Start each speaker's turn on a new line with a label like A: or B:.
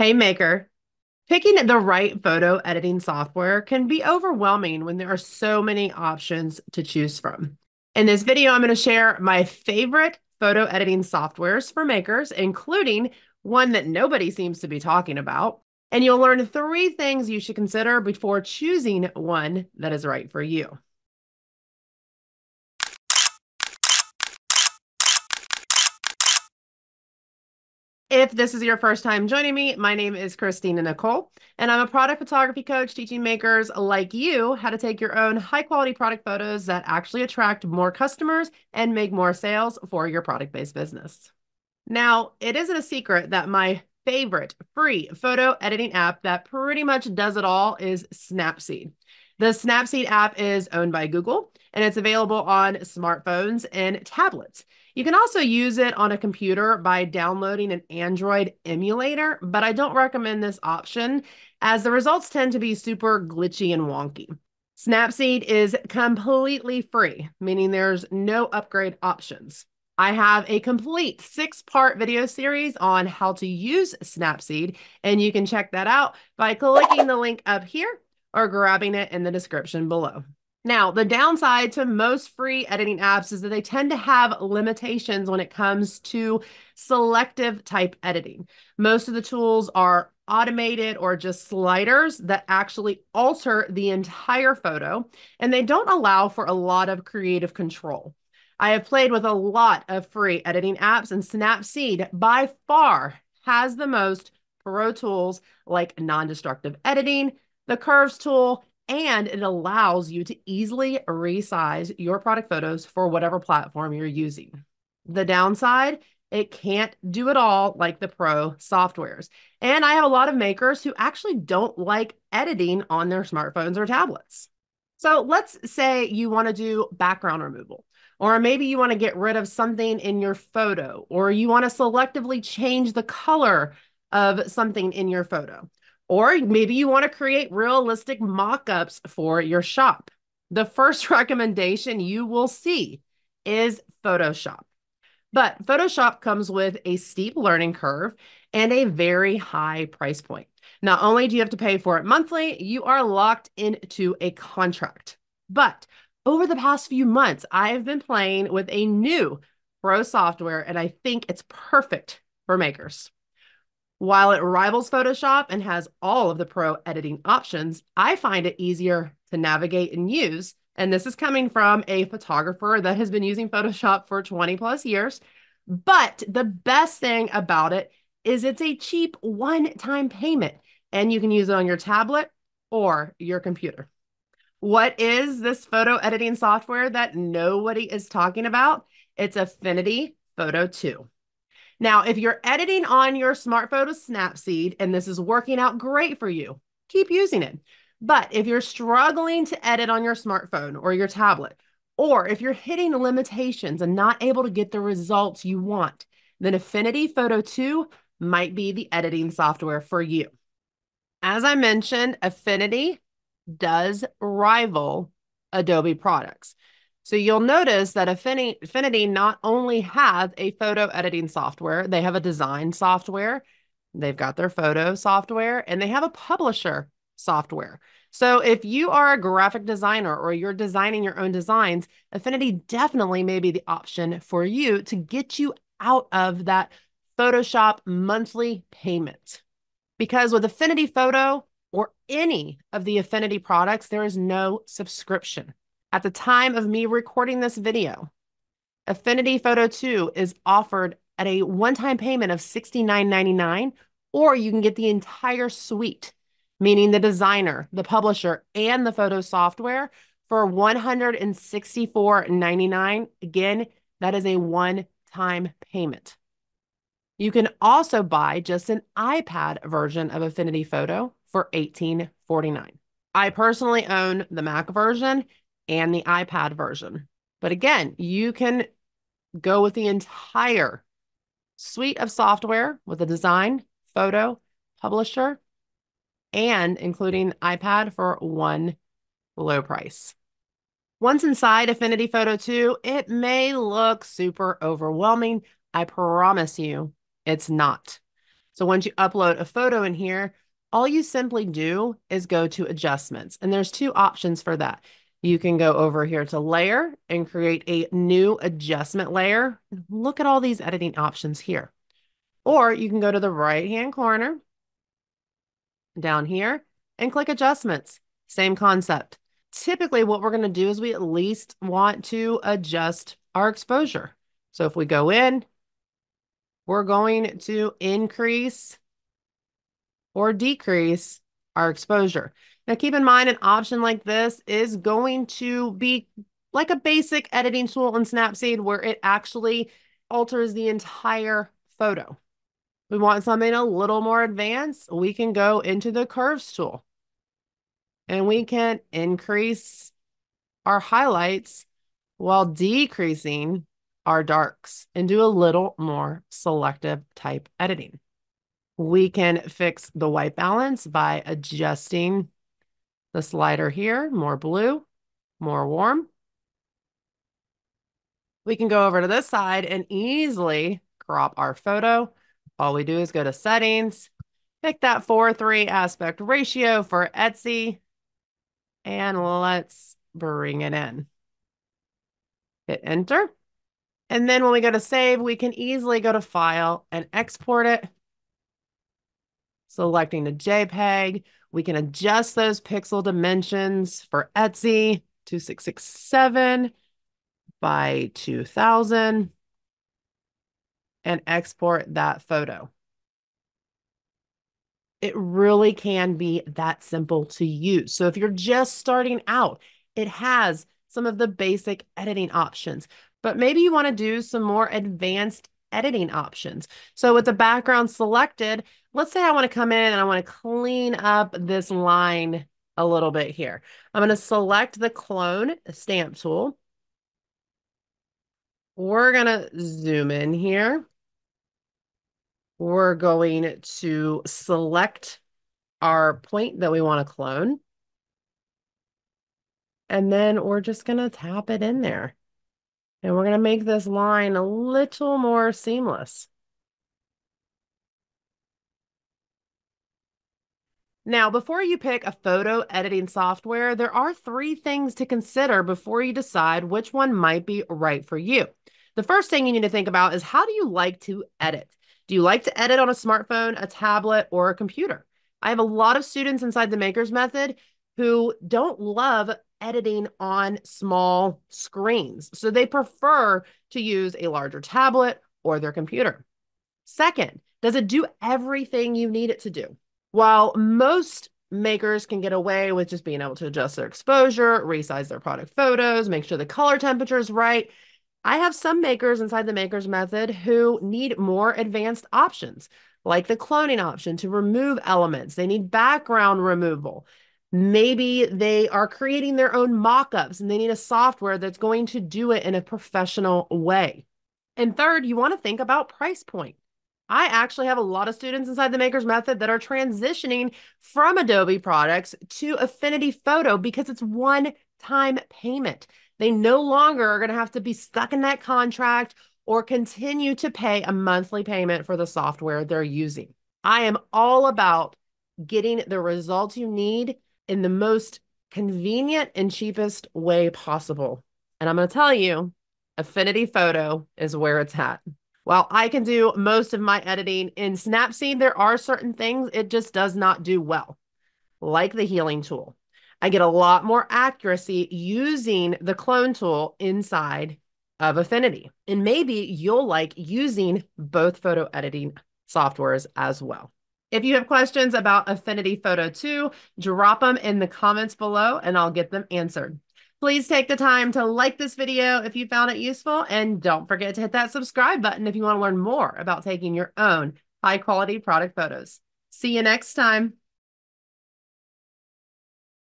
A: Hey, Maker. Picking the right photo editing software can be overwhelming when there are so many options to choose from. In this video, I'm going to share my favorite photo editing softwares for makers, including one that nobody seems to be talking about. And you'll learn three things you should consider before choosing one that is right for you. If this is your first time joining me, my name is Kristina Nicole, and I'm a product photography coach teaching makers like you how to take your own high quality product photos that actually attract more customers and make more sales for your product based business. Now, it isn't a secret that my favorite free photo editing app that pretty much does it all is Snapseed. The Snapseed app is owned by Google and it's available on smartphones and tablets. You can also use it on a computer by downloading an Android emulator, but I don't recommend this option as the results tend to be super glitchy and wonky. Snapseed is completely free, meaning there's no upgrade options. I have a complete six part video series on how to use Snapseed, and you can check that out by clicking the link up here or grabbing it in the description below. Now, the downside to most free editing apps is that they tend to have limitations when it comes to selective type editing. Most of the tools are automated or just sliders that actually alter the entire photo, and they don't allow for a lot of creative control. I have played with a lot of free editing apps, and Snapseed by far has the most pro tools like non destructive editing, the curves tool, and it allows you to easily resize your product photos for whatever platform you're using. The downside, it can't do it all like the pro softwares. And I have a lot of makers who actually don't like editing on their smartphones or tablets. So let's say you want to do background removal, or maybe you want to get rid of something in your photo, or you want to selectively change the color of something in your photo. Or maybe you want to create realistic mock ups for your shop. The first recommendation you will see is Photoshop. But Photoshop comes with a steep learning curve and a very high price point. Not only do you have to pay for it monthly, you are locked into a contract. But over the past few months, I have been playing with a new pro software, and I think it's perfect for makers. While it rivals Photoshop and has all of the pro editing options, I find it easier to navigate and use. And this is coming from a photographer that has been using Photoshop for 20 plus years. But the best thing about it is it's a cheap one time payment and you can use it on your tablet or your computer. What is this photo editing software that nobody is talking about? It's Affinity Photo 2. Now, if you're editing on your smartphone with Snapseed and this is working out great for you, keep using it. But if you're struggling to edit on your smartphone or your tablet, or if you're hitting limitations and not able to get the results you want, then Affinity Photo 2 might be the editing software for you. As I mentioned, Affinity does rival Adobe products. So you'll notice that Affinity, not only has a photo editing software, they have a design software, they've got their photo software, and they have a publisher software. So if you are a graphic designer or you're designing your own designs, Affinity definitely may be the option for you to get you out of that Photoshop monthly payment. Because with Affinity Photo or any of the Affinity products, there is no subscription. At the time of me recording this video, Affinity Photo 2 is offered at a one-time payment of $69.99, or you can get the entire suite, meaning the designer, the publisher, and the photo software for $164.99. Again, that is a one-time payment. You can also buy just an iPad version of Affinity Photo for $18.49. I personally own the Mac version and the iPad version. But again, you can go with the entire suite of software with a design, photo, publisher, and including iPad for one low price. Once inside Affinity Photo 2, it may look super overwhelming. I promise you it's not. So once you upload a photo in here, all you simply do is go to adjustments. And there's two options for that. You can go over here to layer and create a new adjustment layer. Look at all these editing options here. Or you can go to the right hand corner down here and click adjustments. Same concept. Typically what we're going to do is we at least want to adjust our exposure. So if we go in, we're going to increase or decrease our exposure. Now keep in mind an option like this is going to be like a basic editing tool in Snapseed where it actually alters the entire photo. We want something a little more advanced, we can go into the curves tool and we can increase our highlights while decreasing our darks and do a little more selective type editing. We can fix the white balance by adjusting the slider here, more blue, more warm. We can go over to this side and easily crop our photo. All we do is go to settings, pick that 4-3 aspect ratio for Etsy, and let's bring it in. Hit enter. And then when we go to save, we can easily go to file and export it. Selecting the JPEG, we can adjust those pixel dimensions for Etsy, 2667 by 2000, and export that photo. It really can be that simple to use. So if you're just starting out, it has some of the basic editing options, but maybe you want to do some more advanced editing options. So with the background selected, let's say I want to come in and I want to clean up this line a little bit here. I'm going to select the clone stamp tool. We're going to zoom in here. We're going to select our point that we want to clone. And then we're just going to tap it in there. And we're going to make this line a little more seamless. Now, before you pick a photo editing software, there are three things to consider before you decide which one might be right for you. The first thing you need to think about is how do you like to edit? Do you like to edit on a smartphone, a tablet, or a computer? I have a lot of students inside the Makers Method who don't love editing on small screens. So they prefer to use a larger tablet or their computer. Second, does it do everything you need it to do? While most makers can get away with just being able to adjust their exposure, resize their product photos, make sure the color temperature is right, I have some makers inside the makers method who need more advanced options, like the cloning option to remove elements. They need background removal. Maybe they are creating their own mock-ups and they need a software that's going to do it in a professional way. And third, you want to think about price point. I actually have a lot of students inside the Makers Method that are transitioning from Adobe products to Affinity Photo because it's one time payment. They no longer are going to have to be stuck in that contract or continue to pay a monthly payment for the software they're using. I am all about getting the results you need in the most convenient and cheapest way possible. And I'm going to tell you, Affinity Photo is where it's at. While I can do most of my editing in Snapseed, there are certain things it just does not do well, like the healing tool. I get a lot more accuracy using the clone tool inside of Affinity. And maybe you'll like using both photo editing softwares as well. If you have questions about Affinity Photo 2, drop them in the comments below and I'll get them answered. Please take the time to like this video if you found it useful and don't forget to hit that subscribe button if you want to learn more about taking your own high quality product photos. See you next time.